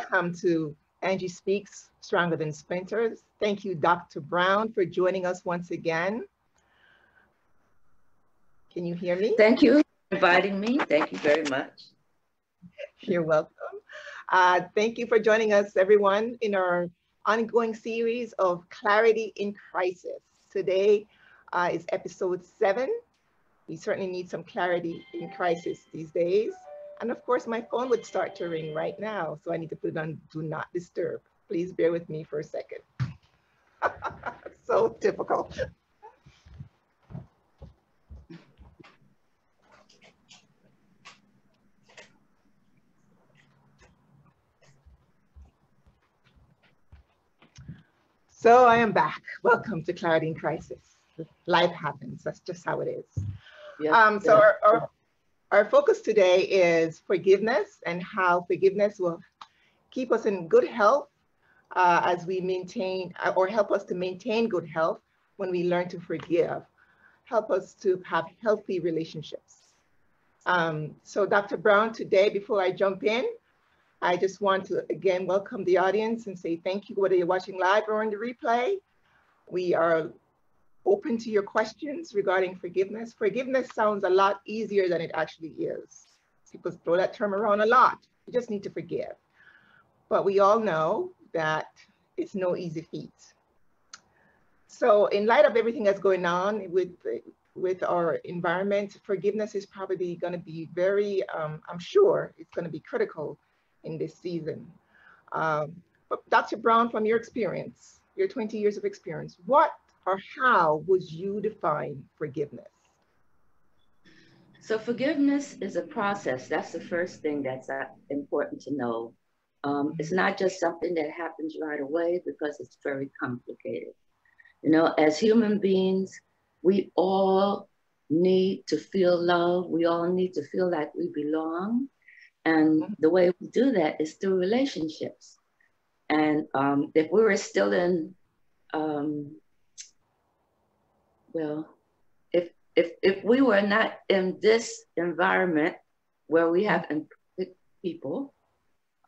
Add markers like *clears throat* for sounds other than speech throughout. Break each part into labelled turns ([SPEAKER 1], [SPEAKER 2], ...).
[SPEAKER 1] Welcome to Angie Speaks Stronger Than Splinters. Thank you, Dr. Brown, for joining us once again. Can you hear me?
[SPEAKER 2] Thank you for inviting me. Thank you very much.
[SPEAKER 1] You're welcome. Uh, thank you for joining us, everyone, in our ongoing series of Clarity in Crisis. Today uh, is episode seven. We certainly need some clarity in crisis these days. And of course, my phone would start to ring right now. So I need to put it on do not disturb. Please bear with me for a second. *laughs* so typical. So I am back. Welcome to Clarity in Crisis. Life happens. That's just how it is. Yep. Um, so our, our, our focus today is forgiveness and how forgiveness will keep us in good health uh, as we maintain uh, or help us to maintain good health when we learn to forgive, help us to have healthy relationships. Um, so Dr. Brown, today, before I jump in, I just want to again welcome the audience and say thank you, whether you're watching live or on the replay. We are open to your questions regarding forgiveness. Forgiveness sounds a lot easier than it actually is. People throw that term around a lot. You just need to forgive. But we all know that it's no easy feat. So in light of everything that's going on with, with our environment, forgiveness is probably gonna be very, um, I'm sure it's gonna be critical in this season. Um, but Dr. Brown, from your experience, your 20 years of experience, what or how would you define forgiveness?
[SPEAKER 2] So forgiveness is a process. That's the first thing that's uh, important to know. Um, it's not just something that happens right away because it's very complicated. You know, as human beings, we all need to feel love. We all need to feel like we belong. And the way we do that is through relationships. And um, if we were still in um, well, if if if we were not in this environment where we have imperfect people,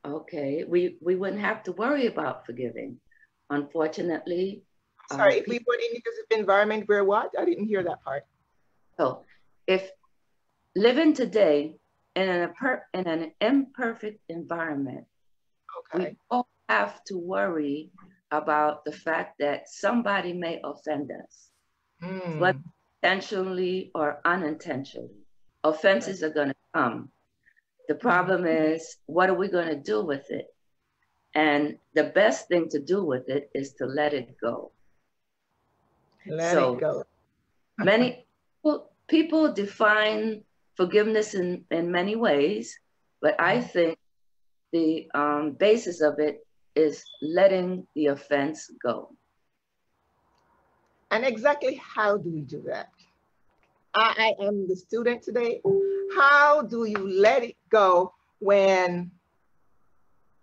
[SPEAKER 2] okay, we we wouldn't have to worry about forgiving. Unfortunately,
[SPEAKER 1] sorry, um, if we were in this environment where what? I didn't hear that part.
[SPEAKER 2] So, if living today in an in an imperfect environment, okay, we all have to worry about the fact that somebody may offend us mm. but intentionally or unintentionally. Offenses are going to come. The problem is, what are we going to do with it? And the best thing to do with it is to let it go.
[SPEAKER 1] Let so it go.
[SPEAKER 2] many *laughs* people, people define forgiveness in, in many ways, but I mm-hmm. think the um, basis of it is letting the offense go.
[SPEAKER 1] And exactly how do we do that? I, I am the student today. How do you let it go when,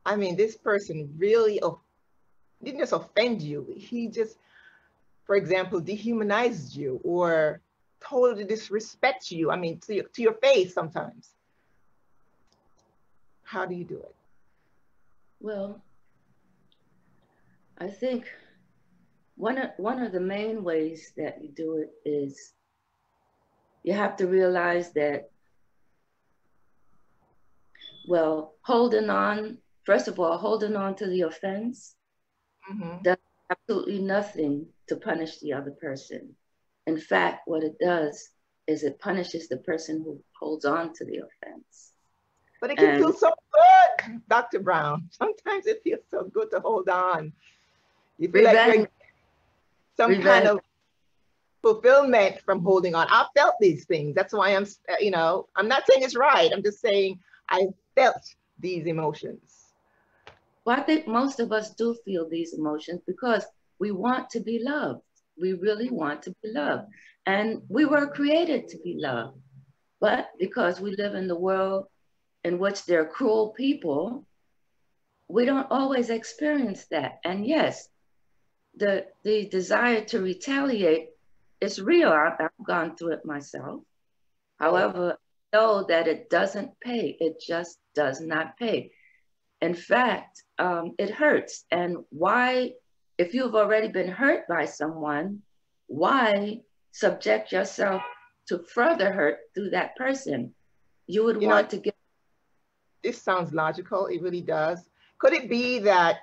[SPEAKER 1] I mean, this person really didn't just offend you, he just, for example, dehumanized you or totally disrespect you. I mean, to your, to your face sometimes. How do you do it?
[SPEAKER 2] Well, I think one of, one of the main ways that you do it is you have to realize that, well, holding on, first of all, holding on to the offense mm-hmm. does absolutely nothing to punish the other person. In fact, what it does is it punishes the person who holds on to the offense.
[SPEAKER 1] But it can and, feel so good, Dr. Brown. Sometimes it feels so good to hold on. You feel like you're some Revenge. kind of fulfillment from holding on. I felt these things. That's why I'm, uh, you know, I'm not saying it's right. I'm just saying I felt these emotions.
[SPEAKER 2] Well, I think most of us do feel these emotions because we want to be loved. We really want to be loved. And we were created to be loved. But because we live in the world in which there are cruel people, we don't always experience that. And yes, the the desire to retaliate is real. I, have gone through it myself. However, I know that it doesn't pay. It just does not pay. in fact, um, it hurts. And why, if you've already been hurt by someone, why subject yourself to further hurt through that person? You would you want know, to get.
[SPEAKER 1] This sounds logical. It really does. Could it be that?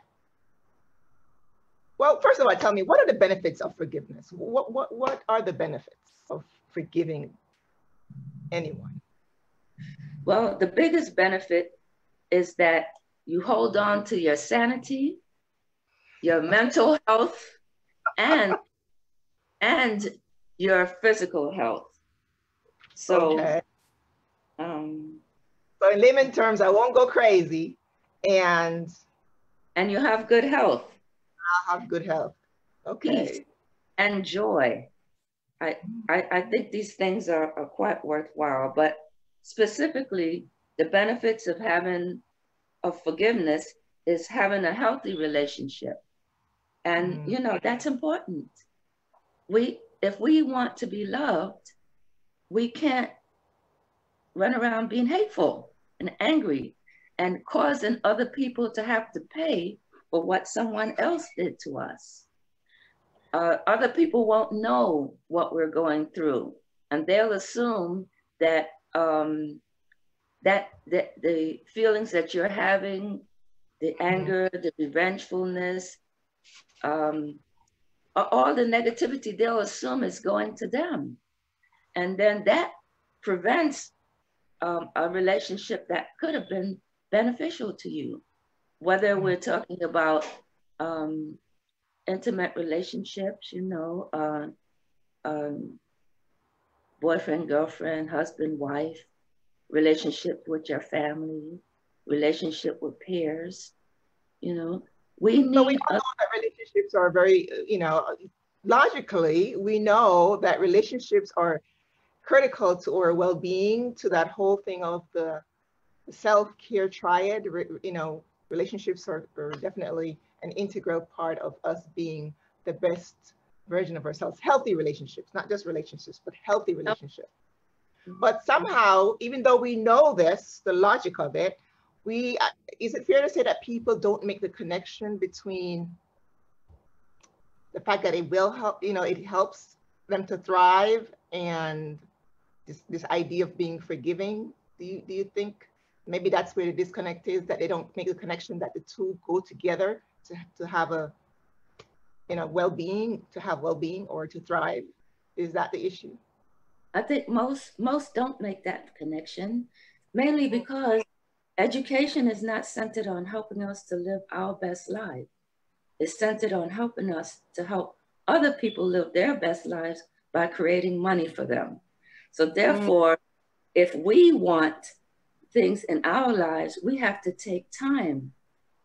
[SPEAKER 1] Well, first of all, tell me what are the benefits of forgiveness? What what what are the benefits of forgiving anyone?
[SPEAKER 2] Well, the biggest benefit is that you hold on to your sanity, your mental health, and and your physical health. So, okay. um,
[SPEAKER 1] so in layman terms, I won't go crazy, and
[SPEAKER 2] and you have good health.
[SPEAKER 1] I have good health. Okay. Peace
[SPEAKER 2] and joy. I, I, I think these things are, are quite worthwhile, but specifically the benefits of having of forgiveness is having a healthy relationship. And mm. you know, that's important. We if we want to be loved, we can't run around being hateful and angry and causing other people to have to pay for what someone else did to us. Uh, other people won't know what we're going through, and they'll assume that um, that, that the feelings that you're having, the mm-hmm. anger, the revengefulness, um, all the negativity they'll assume is going to them. And then that prevents um, a relationship that could have been beneficial to you, whether mm-hmm. we're talking about um, intimate relationships, you know, uh, um, boyfriend, girlfriend, husband, wife, relationship with your family, relationship with peers. You know, we need. So we
[SPEAKER 1] know that relationships are very, you know, logically, we know that relationships are critical to our well-being, to that whole thing of the self-care triad. You know, relationships are, are definitely an integral part of us being the best version of ourselves. Healthy relationships, not just relationships, but healthy relationships. But somehow, even though we know this, the logic of it, we uh, is it fair to say that people don't make the connection between the fact that it will help, you know, it helps them to thrive and this, this idea of being forgiving? Do you, do you think maybe that's where the disconnect is, that they don't make the connection that the two go together to, to have a, you know, well-being, to have well-being or to thrive? Is that the issue?
[SPEAKER 2] I think most most don't make that connection, mainly because education is not centered on helping us to live our best life. It's centered on helping us to help other people live their best lives by creating money for them. So therefore, mm. if we want things in our lives, we have to take time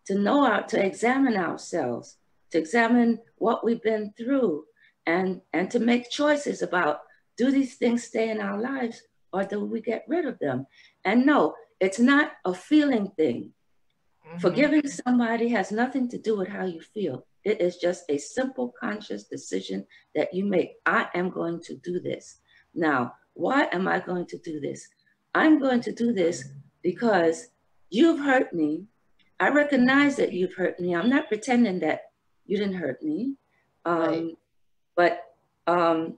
[SPEAKER 2] to know how to examine ourselves, to examine what we've been through, and, and to make choices about do these things stay in our lives or do we get rid of them? And no, it's not a feeling thing. Mm-hmm. Forgiving somebody has nothing to do with how you feel. It is just a simple conscious decision that you make. I am going to do this. Now, why am I going to do this? I'm going to do this because you've hurt me. I recognize that you've hurt me. I'm not pretending that you didn't hurt me. Um, right. But um,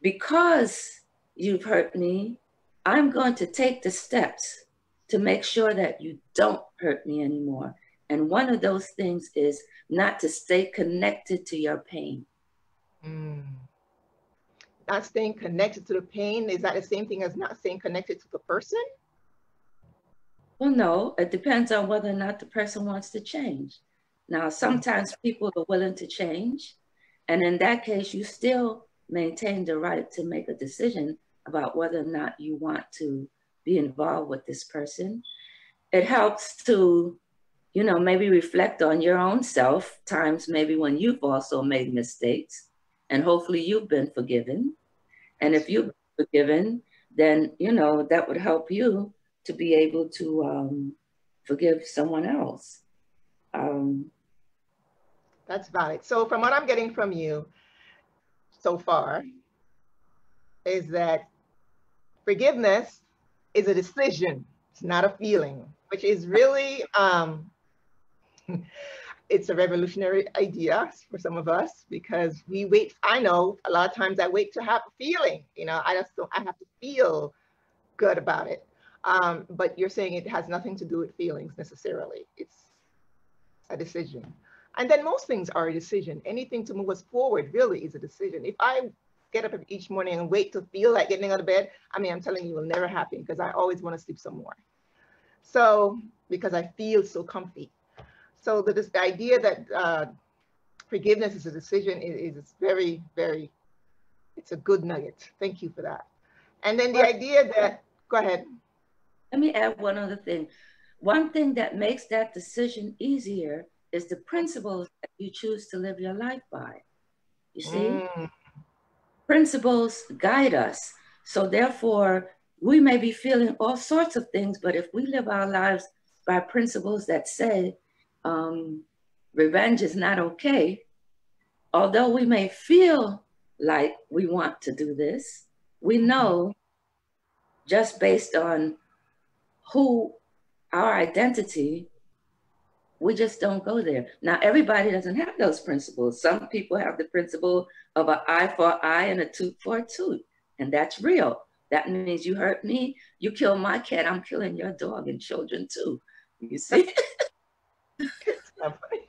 [SPEAKER 2] because you've hurt me, I'm going to take the steps to make sure that you don't hurt me anymore. And one of those things is not to stay connected to your pain. Mm.
[SPEAKER 1] Not staying connected to the pain, is that the same thing as not staying connected to the person?
[SPEAKER 2] Well, no, it depends on whether or not the person wants to change. Now, sometimes people are willing to change. And in that case, you still maintain the right to make a decision about whether or not you want to be involved with this person. It helps to, you know, maybe reflect on your own self, times maybe when you've also made mistakes, and hopefully you've been forgiven. And if you've been forgiven, then, you know, that would help you to be able to um, forgive someone else. Um,
[SPEAKER 1] That's valid. So from what I'm getting from you, so far is that forgiveness is a decision, it's not a feeling. which is really, um, *laughs* it's a revolutionary idea for some of us because we wait. I know a lot of times I wait to have a feeling, you know, I just don't, I have to feel good about it. Um, but you're saying it has nothing to do with feelings necessarily. It's a decision. And then most things are a decision. Anything to move us forward really is a decision. If I get up each morning and wait to feel like getting out of bed, I mean, I'm telling you, it will never happen because I always want to sleep some more. So, because I feel so comfy. So the, the idea that uh, forgiveness is a decision is, is very, very, it's a good nugget. Thank you for that. And then the idea that, go ahead.
[SPEAKER 2] Let me add one other thing. One thing that makes that decision easier is the principles that you choose to live your life by. You see? Mm. Principles guide us. So therefore, we may be feeling all sorts of things, but if we live our lives by principles that say um, revenge is not okay, although we may feel like we want to do this, we know just based on who our identity, we just don't go there. Now, everybody doesn't have those principles. Some people have the principle of an eye for eye and a tooth for a tooth, and that's real. That means you hurt me, you kill my cat, I'm killing your dog and children too. You see? *laughs*
[SPEAKER 1] it's not funny.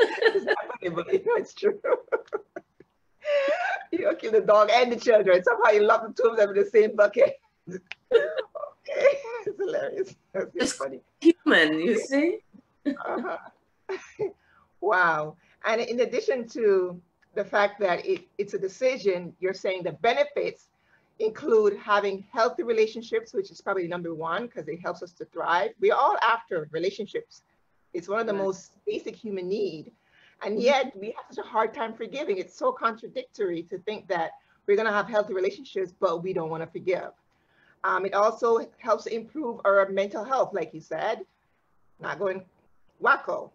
[SPEAKER 1] *laughs* It's not funny, but you know it's true. *laughs* you kill the dog and the children. Somehow you lump the two of them in the same bucket. *laughs* it's hilarious. That's it's funny.
[SPEAKER 2] Human, you see?
[SPEAKER 1] uh-huh. wow. And in addition to the fact that it, it's a decision, you're saying the benefits include having healthy relationships, which is probably number one because it helps us to thrive. We're all after relationships. It's one of the right. most basic human need. And mm-hmm. yet we have such a hard time forgiving. It's so contradictory to think that we're going to have healthy relationships, but we don't want to forgive. Um, it also helps improve our mental health, like you said, not going wacko.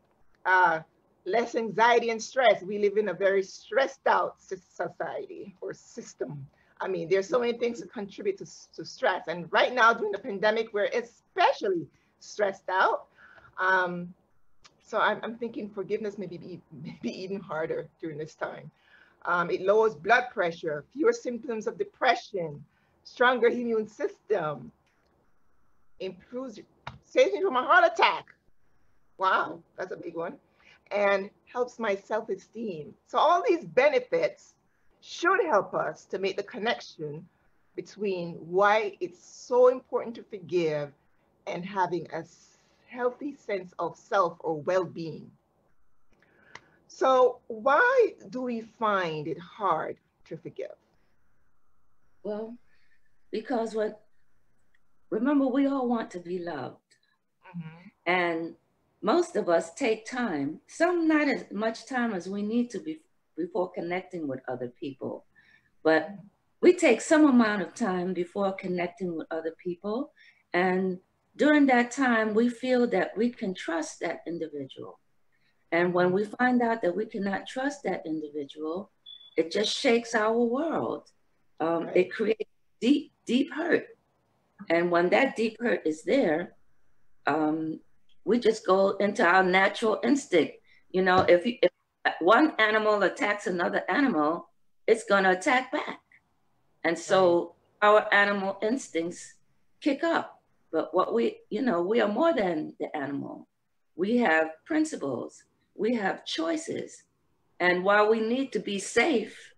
[SPEAKER 1] Uh, less anxiety and stress. We live in a very stressed out society or system. I mean, there's so many things that contribute to, to stress. And right now, during the pandemic, we're especially stressed out. Um, so I'm, I'm, thinking forgiveness may be, maybe *laughs* even harder during this time. Um, it lowers blood pressure, fewer symptoms of depression, stronger immune system, improves, saves me from a heart attack. Wow, that's a big one. And helps my self-esteem. So all these benefits should help us to make the connection between why it's so important to forgive and having a healthy sense of self or well-being. So why do we find it hard to forgive?
[SPEAKER 2] Well, because what remember we all want to be loved mm-hmm. and most of us take time some not as much time as we need to be before connecting with other people but we take some amount of time before connecting with other people and during that time we feel that we can trust that individual and when we find out that we cannot trust that individual it just shakes our world um, right. it creates deep deep hurt. And when that deep hurt is there, um, we just go into our natural instinct. You know, if, you, if one animal attacks another animal, it's going to attack back. And so our animal instincts kick up. But what we, you know, we are more than the animal. We have principles, we have choices. And while we need to be safe,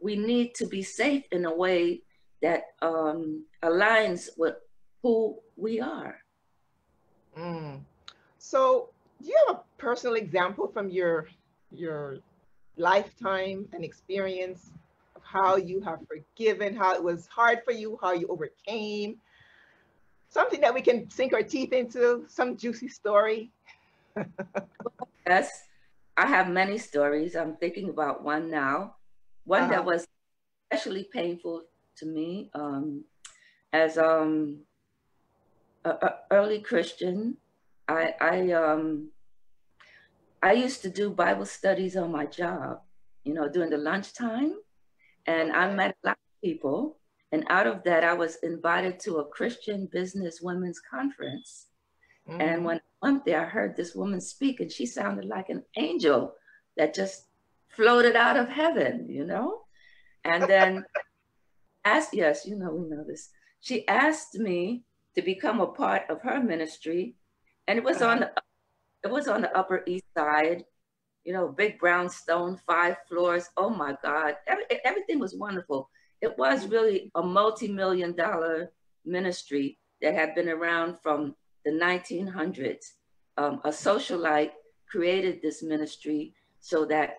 [SPEAKER 2] we need to be safe in a way that um, aligns with who we are.
[SPEAKER 1] Mm. So, do you have a personal example from your your lifetime and experience of how you have forgiven, how it was hard for you, how you overcame? Something that we can sink our teeth into, some juicy story. *laughs*
[SPEAKER 2] yes, I have many stories. I'm thinking about one now. One uh-huh. that was especially painful to me um, as um, a, a early Christian. I I um, I used to do Bible studies on my job, you know, during the lunchtime, and I met a lot of people. And out of that, I was invited to a Christian business women's conference. Mm-hmm. And when I went there, I heard this woman speak, and she sounded like an angel that just floated out of heaven, you know? And then *laughs* asked, yes, you know, we know this. She asked me to become a part of her ministry. And it was uh-huh. on the it was on the Upper East Side, you know, big brownstone, five floors. Oh my God. Every, everything was wonderful. It was really a multi-million dollar ministry that had been around from the 1900s. Um, a socialite created this ministry so that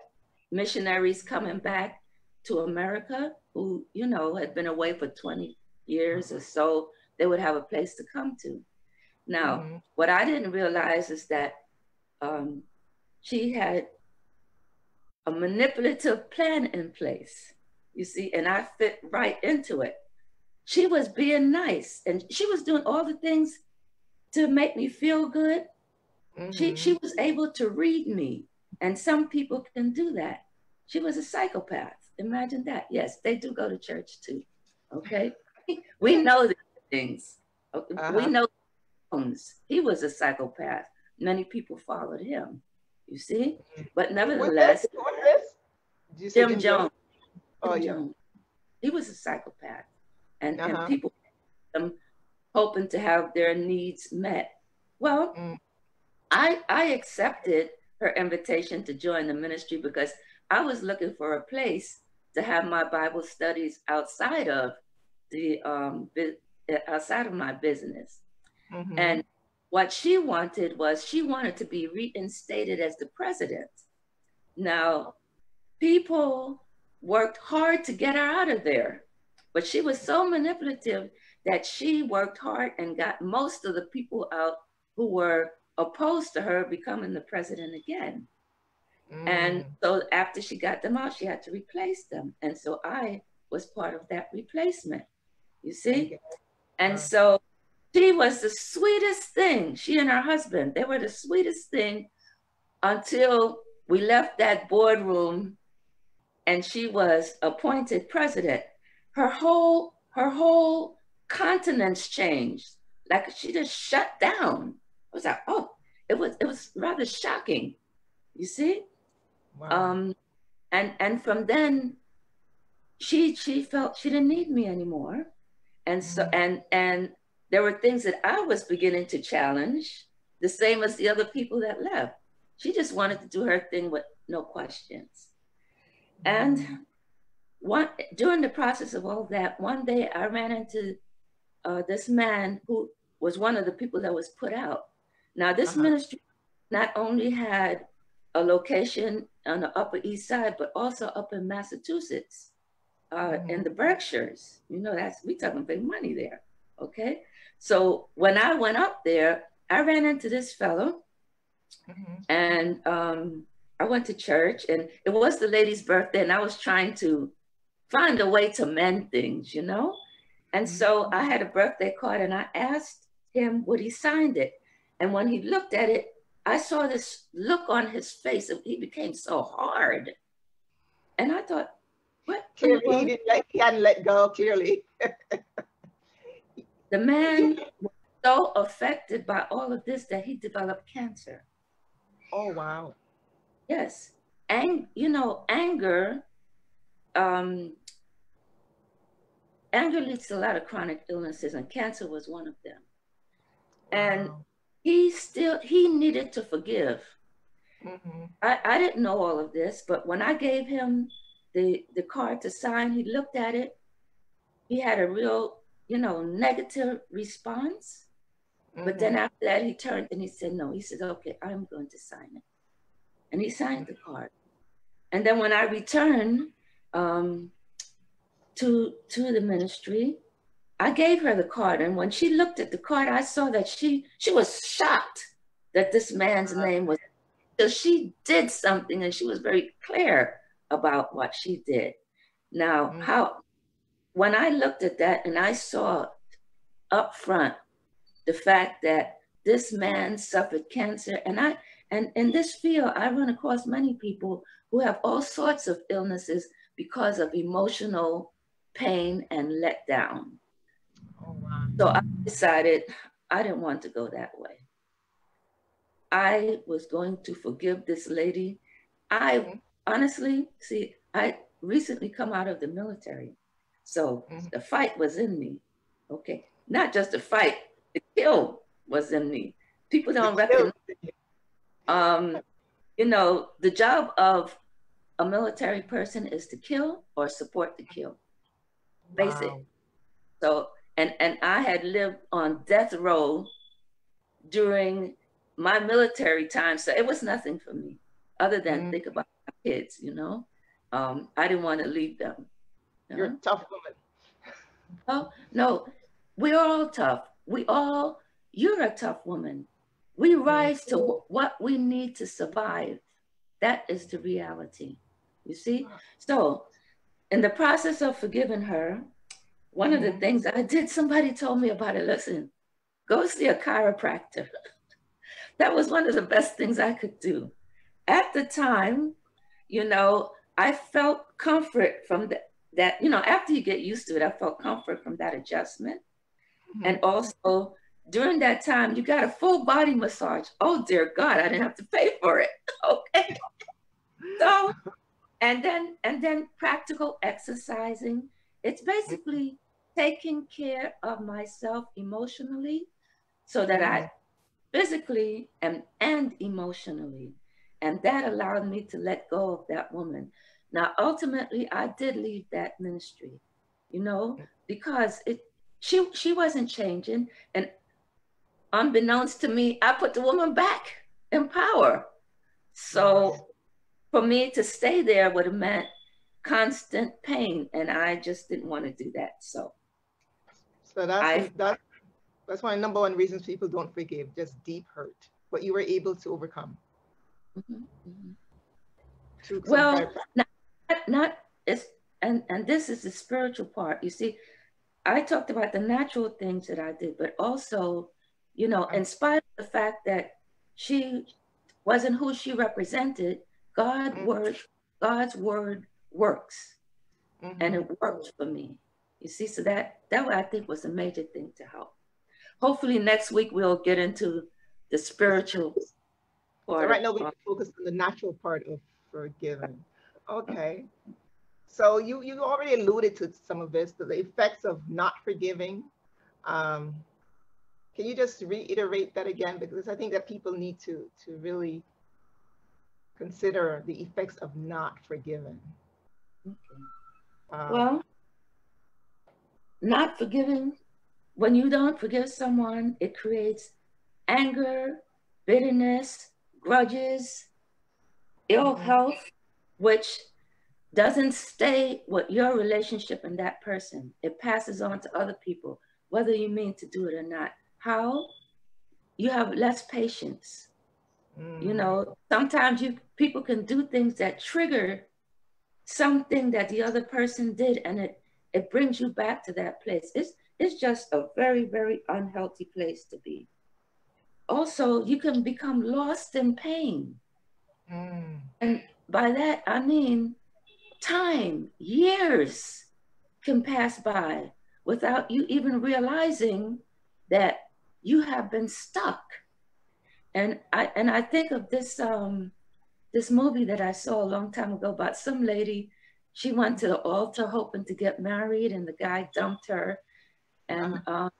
[SPEAKER 2] missionaries coming back to America who, you know, had been away for 20 years or so, they would have a place to come to. Now, mm-hmm. what I didn't realize is that um, she had a manipulative plan in place, you see, and I fit right into it. She was being nice and she was doing all the things to make me feel good. Mm-hmm. She, she was able to read me, and some people can do that. She was a psychopath. Imagine that. Yes, they do go to church too. Okay. *laughs* we know these things. Uh-huh. We know Jones. he was a psychopath. Many people followed him. You see? But nevertheless, Jim, Jim Jones. Jones. Oh, yeah. He was a psychopath. And, uh-huh. and people um, hoping to have their needs met. Well, mm. I I accepted her invitation to join the ministry because I was looking for a place to have my Bible studies outside of the um, outside of my business. Mm-hmm. And what she wanted was she wanted to be reinstated as the president. Now, people worked hard to get her out of there, but she was so manipulative that she worked hard and got most of the people out who were opposed to her becoming the president again. Mm. And so after she got them out, she had to replace them. And so I was part of that replacement, you see? And so she was the sweetest thing. She and her husband, they were the sweetest thing until we left that boardroom and she was appointed president. Her whole, her whole continents changed. Like she just shut down. I was like, oh, it was, it was rather shocking. You see? Wow. Um, and and from then, she she felt she didn't need me anymore, and so mm-hmm. and and there were things that I was beginning to challenge, the same as the other people that left. She just wanted to do her thing with no questions. And one during the process of all that, one day I ran into uh, this man who was one of the people that was put out. Now, this uh-huh. ministry not only had a location on the Upper East Side, but also up in Massachusetts, uh, mm-hmm. in the Berkshires. You know, that's we talking big money there. Okay, so when I went up there, I ran into this fellow, mm-hmm. and um, I went to church, and it was the lady's birthday, and I was trying to find a way to mend things, you know. And mm-hmm. so I had a birthday card, and I asked him would he sign it, and when he looked at it, I saw this look on his face. and He became so hard. And I thought, what?
[SPEAKER 1] Clearly, he, didn't let, he hadn't let go, clearly. *laughs*
[SPEAKER 2] the man was so affected by all of this that he developed cancer.
[SPEAKER 1] Oh, wow.
[SPEAKER 2] Yes. And, you know, anger, um, anger leads to a lot of chronic illnesses, and cancer was one of them. And wow he still he needed to forgive. Mm-hmm. I, I didn't know all of this, but when I gave him the the card to sign, he looked at it. He had a real, you know, negative response. Mm-hmm. But then mm-hmm. after that, he turned and he said, "No." He said, "Okay, I'm going to sign it," and he signed the card. And then when I returned um, to to the ministry, I gave her the card, and when she looked at the card, I saw that she she was shocked that this man's uh-huh. name was. So she did something, and she was very clear about what she did. Now, mm-hmm. how when I looked at that and I saw up front the fact that this man suffered cancer, and I and in this field, I run across many people who have all sorts of illnesses because of emotional pain and letdown. Oh, wow. So I decided I didn't want to go that way. I was going to forgive this lady. I mm-hmm. honestly, see, I recently come out of the military. So mm-hmm. the fight was in me. Okay. Not just the fight, the kill was in me. People don't recognize. Um, you know, the job of a military person is to kill or support the kill. Basic. Wow. So, and and I had lived on death row during my military time, so it was nothing for me other than mm-hmm. think about my kids. You know, um, I didn't want to leave them.
[SPEAKER 1] You You're a tough woman.
[SPEAKER 2] Oh no, we're all tough. We all. You're a tough woman. We rise to what we need to survive. That is the reality. You see? So, in the process of forgiving her, one of the mm-hmm. things I did, somebody told me about it. Listen, go see a chiropractor. *laughs* that was one of the best things I could do. At the time, you know, I felt comfort from the, that, you know, after you get used to it, I felt comfort from that adjustment. Mm-hmm. And also during that time, you got a full body massage. Oh dear God, I didn't have to pay for it. *laughs* okay. so and then and then practical exercising. It's basically taking care of myself emotionally so that I physically and, and emotionally. And that allowed me to let go of that woman. Now, ultimately, I did leave that ministry, you know, because it she she wasn't changing. And unbeknownst to me, I put the woman back in power. So for me to stay there would have meant constant pain. And I just didn't want to do that. So
[SPEAKER 1] so that's I, that's that's one of the number one reasons people don't forgive, just deep hurt. But you were able to overcome. Mm-hmm,
[SPEAKER 2] mm-hmm. Well, not, not it's and and this is the spiritual part. You see, I talked about the natural things that I did, but also, you know, in spite of the fact that she wasn't who she represented, God mm-hmm. word, God's word works, mm-hmm. and it worked for me. You see, so that that I think was a major thing to help. Hopefully, next week we'll get into the spiritual
[SPEAKER 1] part. So right now we focus on the natural part of forgiving. Okay. So you you already alluded to some of this, the effects of not forgiving. Um, can you just reiterate that again? Because I think that people need to to really consider the effects of not forgiving.
[SPEAKER 2] Okay. Um, well, not forgiving, when you don't forgive someone, it creates anger, bitterness, grudges, ill mm-hmm. health, which doesn't stay with your relationship and that person. It passes on to other people, whether you mean to do it or not. How? You have less patience. Mm. You know, sometimes you people can do things that trigger something that the other person did and it it brings you back to that place. It's it's just a very, very unhealthy place to be. Also, you can become lost in pain. Mm. And by that I mean time, years can pass by without you even realizing that you have been stuck. And I and I think of this um, this movie that I saw a long time ago about some lady. She went to the altar hoping to get married, and the guy dumped her, and uh,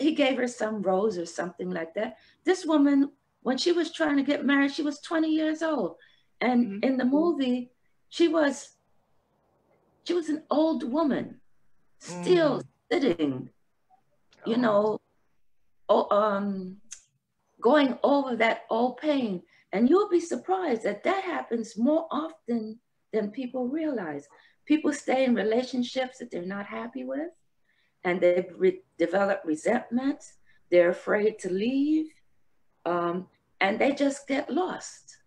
[SPEAKER 2] he gave her some rose or something like that. This woman, when she was trying to get married, she was 20 years old, and mm-hmm. in the movie, she was she was an old woman, still mm. sitting, you oh. know, um, going over that old pain. And you'll be surprised that that happens more often than people realize. People stay in relationships that they're not happy with, and they re- develop resentment. They're afraid to leave, um, and they just get lost.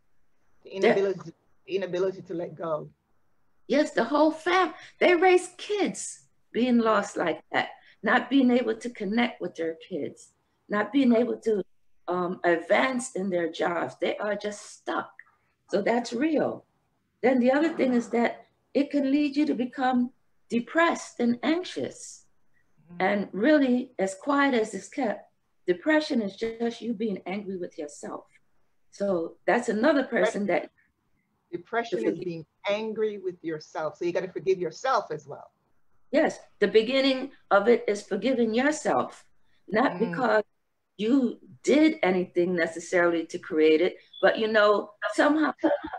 [SPEAKER 1] The inability, inability to let go.
[SPEAKER 2] Yes, the whole fam. They raise kids being lost like that, not being able to connect with their kids, not being able to um, advance in their jobs. They are just stuck. So that's real. Then the other thing is that it can lead you to become depressed and anxious. Mm-hmm. And really, as quiet as it's kept, depression is just you being angry with yourself. So that's another person that.
[SPEAKER 1] Depression is being angry with yourself. So you got to forgive yourself as well.
[SPEAKER 2] Yes, the beginning of it is forgiving yourself, not mm. because you did anything necessarily to create it, but you know, somehow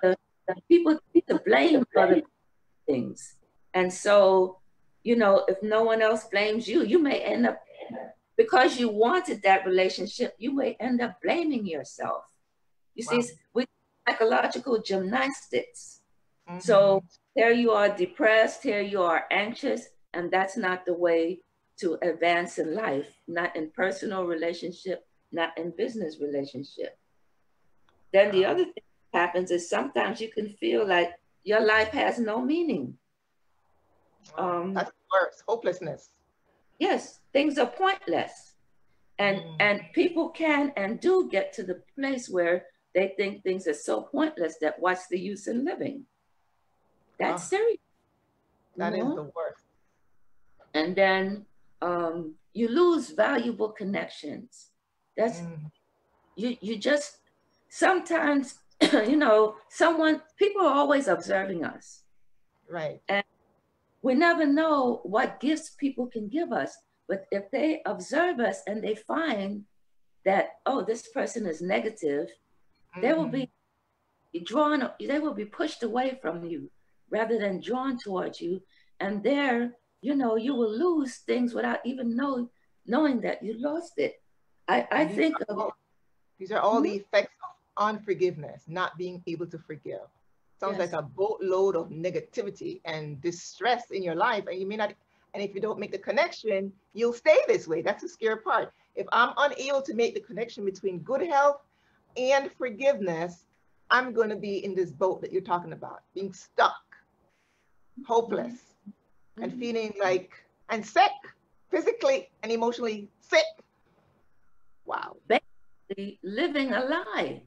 [SPEAKER 2] the, the people to blame other things. And so, you know, if no one else blames you, you may end up, because you wanted that relationship, you may end up blaming yourself. You wow. see, with psychological gymnastics. Mm-hmm. So here you are depressed, here you are anxious, and that's not the way to advance in life, not in personal relationship, not in business relationship. Then the other thing that happens is sometimes you can feel like your life has no meaning.
[SPEAKER 1] Um, That's worse, hopelessness.
[SPEAKER 2] Yes, things are pointless. And mm. and people can and do get to the place where they think things are so pointless that what's the use in living? That's oh, serious.
[SPEAKER 1] That is the worst.
[SPEAKER 2] And then um, you lose valuable connections. That's mm. you you just sometimes *clears throat* you know someone people are always observing us.
[SPEAKER 1] Right.
[SPEAKER 2] And we never know what gifts people can give us. But if they observe us and they find that, oh, this person is negative, mm-hmm. they will be mm. drawn, they will be pushed away from you rather than drawn towards you. And there, you know, you will lose things without even know, knowing that you lost it. I, I think
[SPEAKER 1] of all, these are all mm-hmm. the effects of unforgiveness, not being able to forgive. Sounds yes. like a boatload of negativity and distress in your life, and you may not. And if you don't make the connection, you'll stay this way. That's the scary part. If I'm unable to make the connection between good health and forgiveness, I'm going to be in this boat that you're talking about, being stuck, hopeless, mm-hmm. And feeling like and sick, physically and emotionally sick Wow.
[SPEAKER 2] Basically living a lie.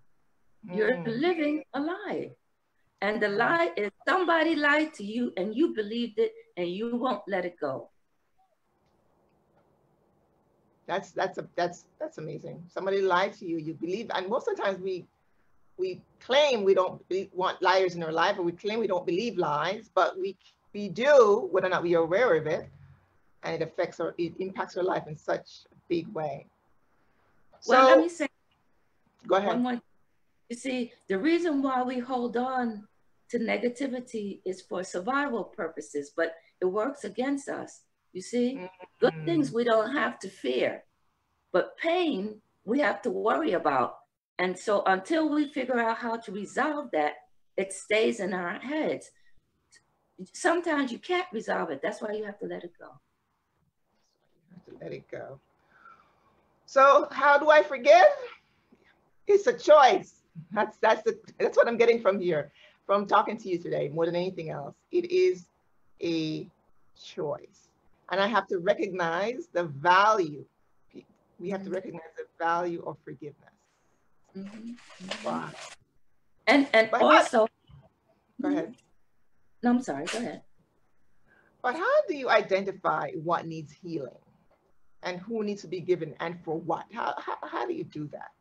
[SPEAKER 2] You're mm. living a lie. And the lie is somebody lied to you and you believed it and you won't let it go.
[SPEAKER 1] That's that's a that's that's amazing. Somebody lied to you, you believe, and most of the times we we claim we don't want liars in our life, or we claim we don't believe lies, but we we do, whether or not we are aware of it, and it affects or it impacts our life in such a big way.
[SPEAKER 2] Well, let me say.
[SPEAKER 1] Go ahead.
[SPEAKER 2] One You see, the reason why we hold on to negativity is for survival purposes, but it works against us. You see, mm-hmm. good things we don't have to fear, but pain we have to worry about. And so until we figure out how to resolve that, it stays in our heads. Sometimes you can't resolve it. That's why you have to let it go.
[SPEAKER 1] You have to let it go. So how do I forgive? It's a choice. That's that's the that's what I'm getting from here, from talking to you today, more than anything else. It is a choice. And I have to recognize the value. We have to mm-hmm. recognize the value of forgiveness.
[SPEAKER 2] Mm-hmm. Wow. And and but also
[SPEAKER 1] go ahead.
[SPEAKER 2] No, I'm sorry, go ahead.
[SPEAKER 1] But how do you identify what needs healing? and who needs to be given and for what? How, how, how do you do that?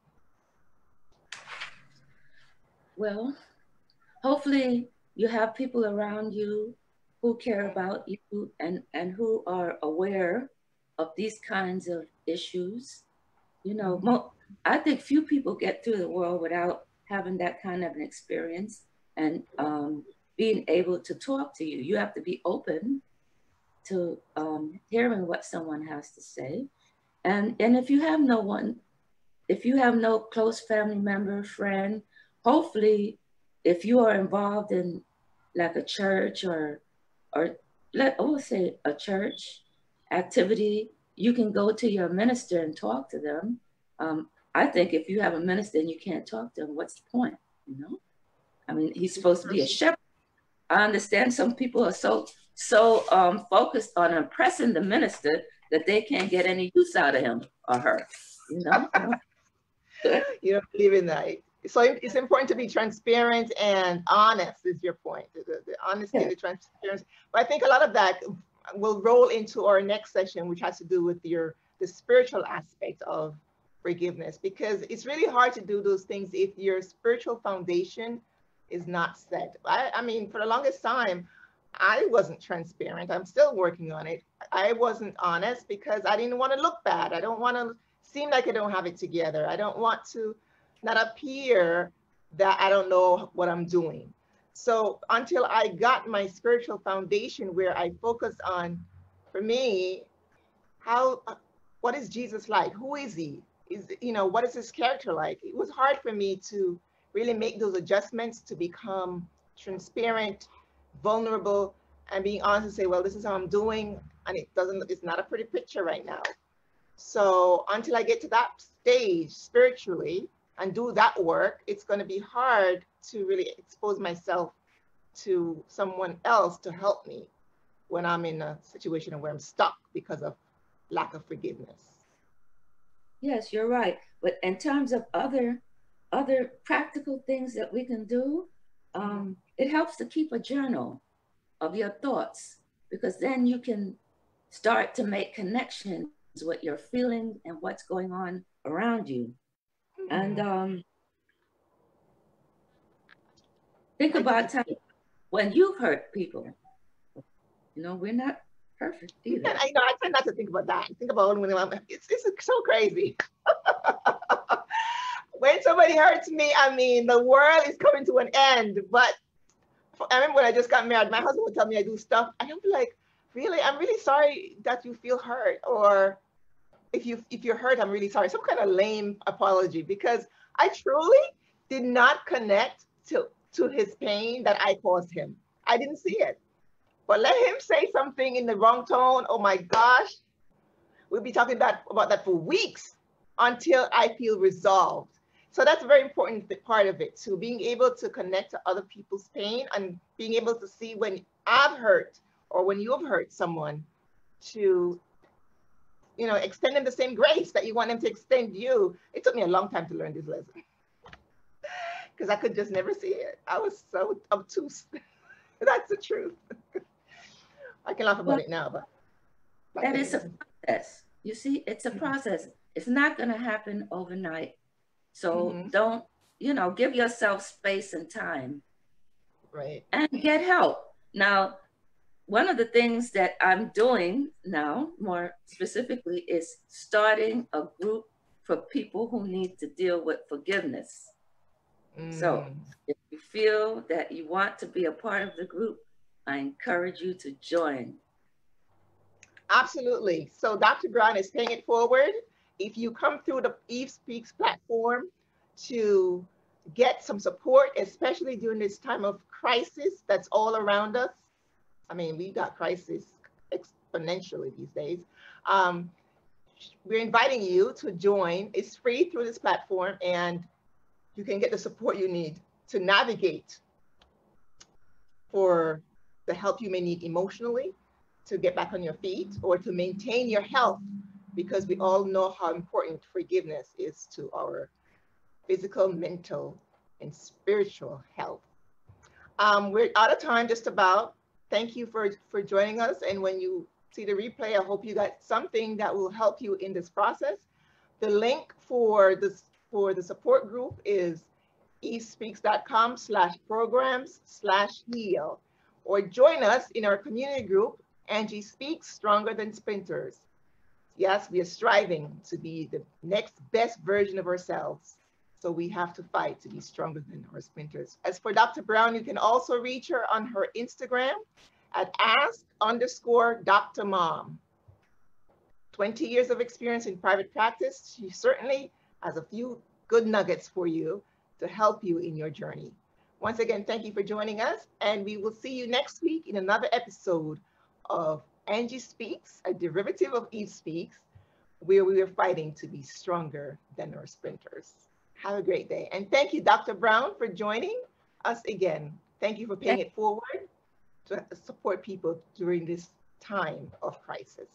[SPEAKER 2] Well, hopefully you have people around you who care about you and, and who are aware of these kinds of issues. You know, mo- I think few people get through the world without having that kind of an experience and um, being able to talk to you. You have to be open to um, hearing what someone has to say. And, and if you have no one, if you have no close family member, friend, hopefully if you are involved in like a church or, or let, I will say a church activity, you can go to your minister and talk to them. Um, I think if you have a minister and you can't talk to him, what's the point? You know, I mean, he's supposed to be a shepherd. I understand some people are so so um, focused on impressing the minister that they can't get any use out of him or her. You know? *laughs*
[SPEAKER 1] you don't believe in that. So it's important to be transparent and honest is your point, the, the, honesty yeah. the transparency. But I think a lot of that will roll into our next session, which has to do with your the spiritual aspect of forgiveness because it's really hard to do those things if your spiritual foundation is not set. I, I mean, for the longest time, I wasn't transparent. I'm still working on it. I wasn't honest because I didn't want to look bad. I don't want to seem like I don't have it together. I don't want to not appear that I don't know what I'm doing. So until I got my spiritual foundation where I focus on, for me, how, what is Jesus like? Who is he? Is, you know, what is his character like? It was hard for me to really make those adjustments to become transparent, vulnerable, and being honest and say, well, this is how I'm doing. And it doesn't, it's not a pretty picture right now. So until I get to that stage spiritually, and do that work, it's going to be hard to really expose myself to someone else to help me when I'm in a situation where I'm stuck because of lack of forgiveness.
[SPEAKER 2] Yes, you're right. But in terms of other other practical things that we can do, um, it helps to keep a journal of your thoughts because then you can start to make connections with your feeling and what's going on around you. And mm-hmm. um, think about time when you've hurt people. You know, we're not perfect either.
[SPEAKER 1] And I, you know, I try not to think about that. Think about when I'm, it's, it's so crazy. *laughs* when somebody hurts me, I mean, the world is coming to an end. But I remember when I just got married, my husband would tell me I do stuff, and I'm like, really, I'm really sorry that you feel hurt, or if you if you're hurt, I'm really sorry. Some kind of lame apology because I truly did not connect to to his pain that I caused him. I didn't see it. But let him say something in the wrong tone. Oh my gosh. We'll be talking about, about that for weeks until I feel resolved. So that's a very important part of it too, being able to connect to other people's pain and being able to see when I've hurt or when you've hurt someone to you know, extend them the same grace that you want them to extend you. It took me a long time to learn this lesson *laughs* because I could just never see it. I was so obtuse. *laughs* That's the truth. *laughs* I can laugh about well, it now, but
[SPEAKER 2] that is a process. You see, it's a mm-hmm. process. It's not going to happen overnight. So mm-hmm. don't, you know, give yourself space and time.
[SPEAKER 1] Right.
[SPEAKER 2] And get help. Now, one of the things that I'm doing now, more specifically, is starting a group for people who need to deal with forgiveness. Mm. So if you feel that you want to be a part of the group, I encourage you to join.
[SPEAKER 1] Absolutely. So Dr. Brown is paying it forward. If you come through the Eve Speaks platform to get some support, especially during this time of crisis that's all around us, I mean, we got crisis exponentially these days. Um, we're inviting you to join. It's free through this platform and you can get the support you need to navigate for the help you may need emotionally to get back on your feet or to maintain your health because we all know how important forgiveness is to our physical, mental, and spiritual health. Um, we're out of time just about thank you for, for joining us. And when you see the replay, I hope you got something that will help you in this process. The link for this for the support group is evespeaks.com slash programs slash heal or join us in our community group, Angie Speaks Stronger Than Splinters. Yes, we are striving to be the next best version of ourselves. So we have to fight to be stronger than our splinters. As for Dr. Brown, you can also reach her on her Instagram at ask underscore Dr. Mom. 20 years of experience in private practice. She certainly has a few good nuggets for you to help you in your journey. Once again, thank you for joining us, and we will see you next week in another episode of Angie Speaks, a derivative of Eve Speaks, where we are fighting to be stronger than our splinters. Have a great day. And thank you, Dr. Brown, for joining us again. Thank you for paying it forward to support people during this time of crisis.